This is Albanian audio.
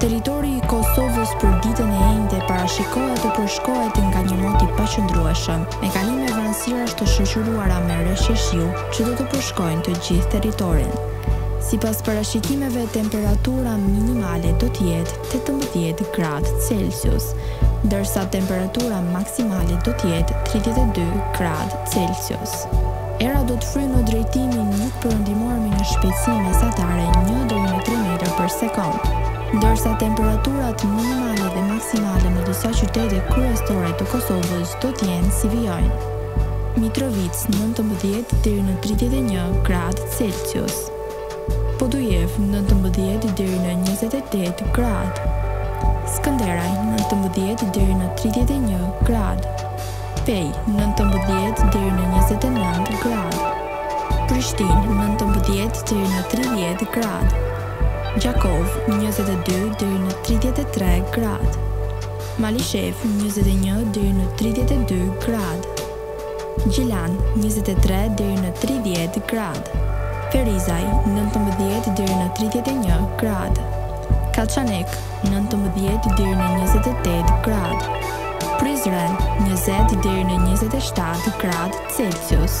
Territori i Kosovës për ditën e enjte parashikohet të përshkohet nga një mot i paqëndrueshëm, me kalime vranësirash të shoqëruara me reshje shiu që do të përshkojnë të gjithë territorin. Sipas parashikimeve temperatura minimale do të jetë tetëmbëdhjetë gradë Celsius, ndërsa temperatura maksimale do të jetë tridhjetë e dy gradë Celsius. Era do të fryjë në drejtimin jugperëndimor me një shpejtësi mesatare një deri në tre metër për sekond, ndërsa temperaturat minimale dhe maksimale në disa qytete kryesore të Kosovës do të jenë si vijojnë, Mitrovicë, nëntëmbëdhjetë deri në tridhjetë e një gradë celsius, Podujevë, nëntëmbëdhjetë deri në njëzet e tetë gradë, Skënderaj, nëntëmbëdhjetë deri në tridhjetë e një gradë. Pejë, nëntëmbëdhjetë deri në njëzet e nëntë gradë. Prishtinë, nëntëmbëdhjetë deri në tridhjetë gradë. Gjakovë, njëzet e dy deri në tridhjetë e tre gradë. Malishevë, njëzet e një deri në tridhjetë e dy gradë. Gjilan, njëzet e tre deri në tridhjetë gradë. Ferizaj, nëntëmbëdhjetë deri në tridhjetë e një gradë. Kaçanik, nëntëmbëdhjetë deri në njëzet e tetë gradë, Prizren, njëzet deri në njëzet e shtatë gradë Celsius.